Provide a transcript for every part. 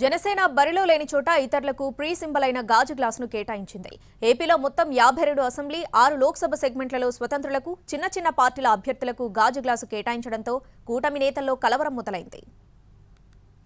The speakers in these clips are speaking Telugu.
జనసేన బరిలో లేని చోట ఇతరులకు ప్రీ సింబల్ అయిన గాజు గ్లాసును కేటాయించింది. ఏపీలో మొత్తం యాభై రెండు అసెంబ్లీ ఆరు లోక్సభ సెగ్మెంట్లలో స్వతంత్రులకు చిన్న చిన్న పార్టీల అభ్యర్థులకు గాజు గ్లాసు కేటాయించడంతో కూటమి నేతల్లో కలవరం మొదలైంది.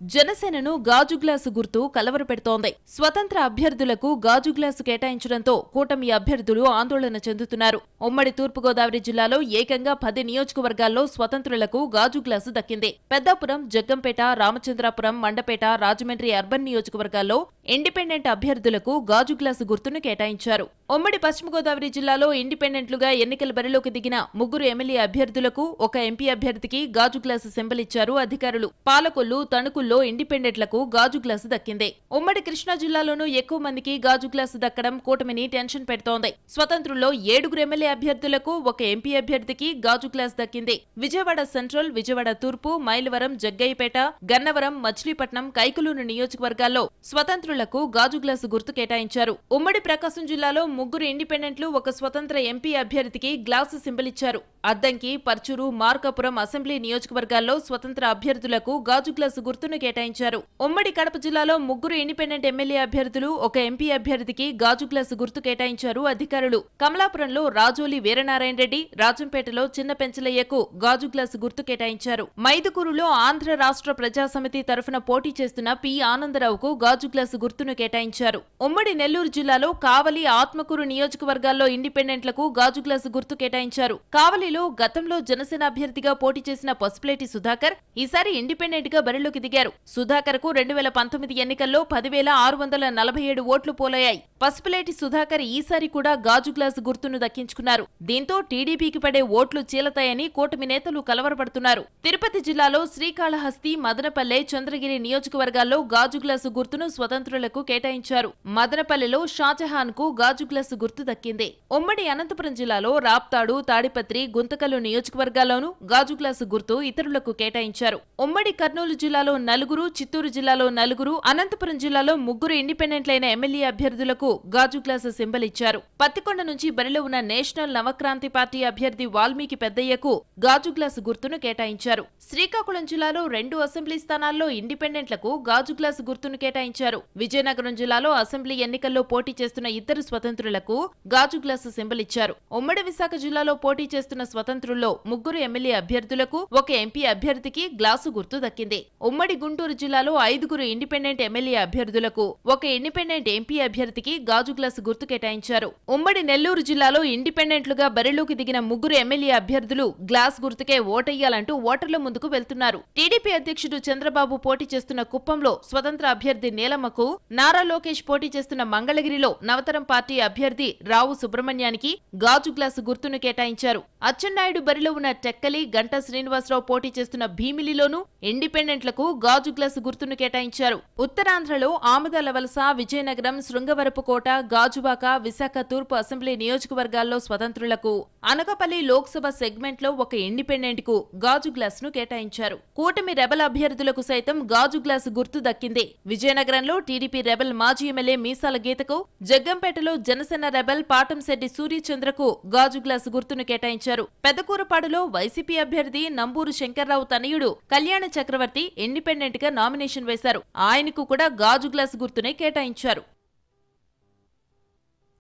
జనసేనను గాజు గ్లాసు గుర్తు కలవరపెడుతోంది. స్వతంత్ర అభ్యర్థులకు గాజు గ్లాసు కేటాయించడంతో కూటమి అభ్యర్థులు ఆందోళన చెందుతున్నారు. ఉమ్మడి తూర్పుగోదావరి జిల్లాలో ఏకంగా పది నియోజకవర్గాల్లో స్వతంత్రులకు గాజు గ్లాసు దక్కింది. పెద్దాపురం జగ్గంపేట రామచంద్రాపురం మండపేట రాజమండ్రి అర్బన్ నియోజకవర్గాల్లో ఇండిపెండెంట్ అభ్యర్థులకు గాజు గ్లాసు గుర్తును కేటాయించారు. ఉమ్మడి పశ్చిమ గోదావరి జిల్లాలో ఇండిపెండెంట్లుగా ఎన్నికల బరిలోకి దిగిన ముగ్గురు ఎమ్మెల్యే అభ్యర్థులకు ఒక ఎంపీ అభ్యర్థికి గాజు గ్లాసు సింబల్ ఇచ్చారు అధికారులు. పాలకొల్లు తణుకుల్లో ఇండిపెండెంట్లకు గాజు గ్లాసు దక్కింది. ఉమ్మడి కృష్ణా జిల్లాలోనూ ఎక్కువ మందికి గాజు గ్లాసు దక్కడం కూటమిని టెన్షన్ పెడుతోంది. స్వతంత్రుల్లో ఏడుగురు ఎమ్మెల్యే అభ్యర్థులకు ఒక ఎంపీ అభ్యర్థికి గాజు గ్లాస్ దక్కింది. విజయవాడ సెంట్రల్ విజయవాడ తూర్పు మైలవరం జగ్గయ్యపేట గన్నవరం మచిలీపట్నం కైకులూరు నియోజకవర్గాల్లో స్వతంత్రులకు గాజు గ్లాసు గుర్తు కేటాయించారు. ఉమ్మడి ప్రకాశం జిల్లాలో ముగ్గురు ఇండిపెండెంట్లు ఒక స్వతంత్ర ఎంపీ అభ్యర్థికి గ్లాసు సింబల్ ఇచ్చారు అద్దంకి పర్చూరు మార్కాపురం అసెంబ్లీ నియోజకవర్గాల్లో స్వతంత్ర అభ్యర్థులకు గాజు గ్లాసు గుర్తును కేటాయించారు. ఉమ్మడి కడప జిల్లాలో ముగ్గురు ఇండిపెండెంట్ ఎమ్మెల్యే అభ్యర్థులు ఒక ఎంపీ అభ్యర్థికి గాజు గ్లాసు గుర్తు కేటాయించారు అధికారులు. కమలాపురంలో రాజోలి వీరనారాయణ రెడ్డి రాజంపేటలో చిన్న పెంచలయ్యకు గాజు గ్లాసు గుర్తు కేటాయించారు. మైదుకూరులో ఆంధ్ర రాష్ట్ర ప్రజాసమితి తరఫున పోటీ చేస్తున్న పి. ఆనందరావుకు గాజు గ్లాసు గుర్తును కేటాయించారు. ఉమ్మడి నెల్లూరు జిల్లాలో కావలి ఆత్మకూరు నియోజకవర్గాల్లో ఇండిపెండెంట్లకు గాజు గ్లాసు గుర్తు కేటాయించారు. కావలిలో గతంలో జనసేన అభ్యర్థిగా పోటీ చేసిన పసుపులేటి సుధాకర్ ఈసారి ఇండిపెండెంట్గా బరిలోకి దిగారు. సుధాకర్కు రెండు వేల పంతొమ్మిది ఎన్నికల్లో పదివేల ఆరు వందల నలభై ఏడు ఓట్లు పోలయ్యాయి. పసుపులేటి సుధాకర్ ఈసారి కూడా గాజు గ్లాసు గుర్తును దక్కించుకున్నారు. దీంతో టీడీపీకి పడే ఓట్లు చీలతాయని కూటమి నేతలు కలవరపడుతున్నారు. తిరుపతి జిల్లాలో శ్రీకాళహస్తి మదనపల్లె చంద్రగిరి నియోజకవర్గాల్లో గాజు గ్లాసు గుర్తును స్వతంత్రులకు కేటాయించారు. మదనపల్లెలో షాజహాన్కు గాజు గ్లాసు గుర్తు దక్కింది. ఉమ్మడి అనంతపురం జిల్లాలో రాప్తాడు తాడిపత్రి గుంతకల్లు నియోజకవర్గాల్లోనూ గాజు గ్లాసు గుర్తు ఇతరులకు కేటాయించారు. ఉమ్మడి కర్నూలు జిల్లాలో నలుగురు చిత్తూరు జిల్లాలో నలుగురు అనంతపురం జిల్లాలో ముగ్గురు ఇండిపెండెంట్లైన ఎమ్మెల్యే అభ్యర్థులకు గాజు గ్లాసు సింబల్ ఇచ్చారు పత్తికొండ నుంచి బరిలో ఉన్న నేషనల్ నవక్రాంతి పార్టీ అభ్యర్థి వాల్మీకి పెద్దయ్యకు గాజు గ్లాసు గుర్తును కేటాయించారు. శ్రీకాకుళం జిల్లాలో రెండు అసెంబ్లీ స్థానాల్లో ఇండిపెండెంట్లకు గాజు గ్లాసు గుర్తును కేటాయించారు. విజయనగరం జిల్లాలో అసెంబ్లీ ఎన్నికల్లో పోటీ చేస్తున్న ఇద్దరు స్వతంత్రులకు గాజు గ్లాసు సింబల్ ఇచ్చారు ఉమ్మడి విశాఖ జిల్లాలో పోటీ చేస్తున్న స్వతంత్రుల్లో ముగ్గురు ఎమ్మెల్యే అభ్యర్థులకు ఒక ఎంపీ అభ్యర్థికి గ్లాసు గుర్తు దక్కింది. ఉమ్మడి గుంటూరు జిల్లాలో ఐదుగురు ఇండిపెండెంట్ ఎమ్మెల్యే అభ్యర్థులకు ఒక ఇండిపెండెంట్ ఎంపీ అభ్యర్థికి గాజు గ్లాసు గుర్తు కేటాయించారు. ఉమ్మడి నెల్లూరు జిల్లాలో ఇండిపెండెంట్లుగా బరిలోకి దిగిన ముగ్గురు ఎమ్మెల్యే అభ్యర్థులు గ్లాస్ గుర్తుకే ఓటెయ్యాలంటూ ఓటర్ల ముందుకు వెళ్తున్నారు. టీడీపీ అధ్యక్షుడు చంద్రబాబు పోటీ చేస్తున్న కుప్పంలో స్వతంత్ర అభ్యర్థి నీలమ్మకు నారా లోకేష్ పోటీ చేస్తున్న మంగళగిరిలో నవతరం పార్టీ అభ్యర్థి రావు సుబ్రహ్మణ్యానికి గాజు గ్లాసు గుర్తును కేటాయించారు. అచ్చెన్నాయుడు బరిలో ఉన్న టెక్కలి గంటా శ్రీనివాసరావు పోటీ చేస్తున్న భీమిలిలోనూ ఇండిపెండెంట్లకు గాజు గ్లాసు గుర్తును కేటాయించారు. ఉత్తరాంధ్రలో ఆమదాల వలస విజయనగరం శృంగవరపుకోట గాజువాక విశాఖ తూర్పు అసెంబ్లీ నియోజకవర్గాల్లో స్వతంత్రులకు. అనకపల్లి లోక్సభ సెగ్మెంట్లో ఒక ఇండిపెండెంట్కు గాజు గ్లాస్ను కేటాయించారు. కూటమి రెబల్ అభ్యర్థులకు సైతం గాజు గ్లాసు గుర్తు దక్కింది. విజయనగరంలో టీడీపీ రెబల్ మాజీ ఎమ్మెల్యే మీసాల గీతకు జగ్గంపేటలో జనసేన రెబల్ పాటంశెట్టి సూర్యచంద్రకు గాజు గ్లాసు గుర్తును కేటాయించారు. పెద్దకూరపాడులో వైసీపీ అభ్యర్థి నంబూరు శంకర్రావు తనయుడు కళ్యాణ చక్రవర్తి ఇండిపెండెంట్గా నామినేషన్ వేశారు. ఆయనకు కూడా గాజు గ్లాస్ గుర్తునే కేటాయించారు.